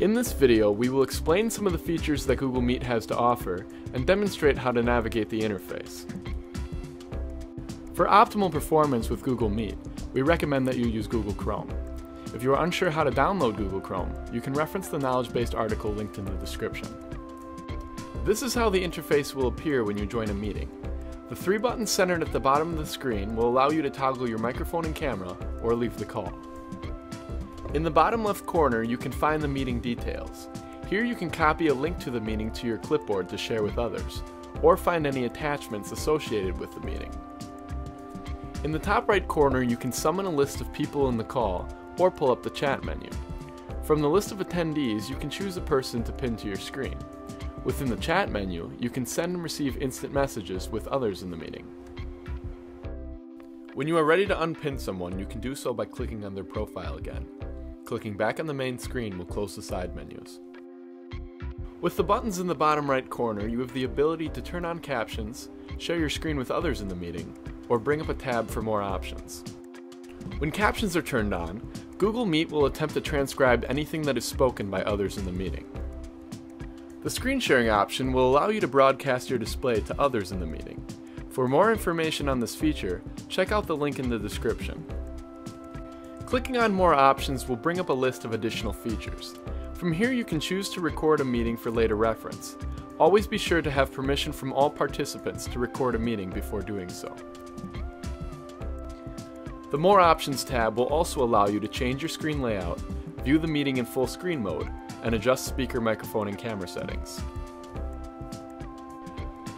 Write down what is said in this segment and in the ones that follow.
In this video, we will explain some of the features that Google Meet has to offer and demonstrate how to navigate the interface. For optimal performance with Google Meet, we recommend that you use Google Chrome. If you are unsure how to download Google Chrome, you can reference the knowledge-based article linked in the description. This is how the interface will appear when you join a meeting. The three buttons centered at the bottom of the screen will allow you to toggle your microphone and camera or leave the call. In the bottom left corner, you can find the meeting details. Here you can copy a link to the meeting to your clipboard to share with others, or find any attachments associated with the meeting. In the top right corner, you can summon a list of people in the call, or pull up the chat menu. From the list of attendees, you can choose a person to pin to your screen. Within the chat menu, you can send and receive instant messages with others in the meeting. When you are ready to unpin someone, you can do so by clicking on their profile again. Clicking back on the main screen will close the side menus. With the buttons in the bottom right corner, you have the ability to turn on captions, share your screen with others in the meeting, or bring up a tab for more options. When captions are turned on, Google Meet will attempt to transcribe anything that is spoken by others in the meeting. The screen sharing option will allow you to broadcast your display to others in the meeting. For more information on this feature, check out the link in the description. Clicking on More Options will bring up a list of additional features. From here you can choose to record a meeting for later reference. Always be sure to have permission from all participants to record a meeting before doing so. The More Options tab will also allow you to change your screen layout, view the meeting in full screen mode, and adjust speaker, microphone, and camera settings.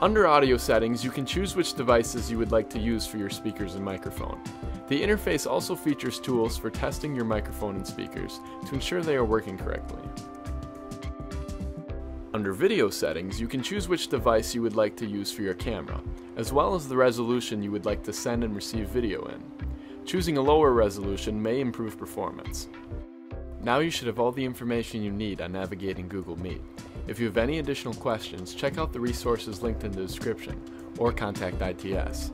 Under audio settings, you can choose which devices you would like to use for your speakers and microphone. The interface also features tools for testing your microphone and speakers to ensure they are working correctly. Under video settings, you can choose which device you would like to use for your camera, as well as the resolution you would like to send and receive video in. Choosing a lower resolution may improve performance. Now you should have all the information you need on navigating Google Meet. If you have any additional questions, check out the resources linked in the description, or contact ITS.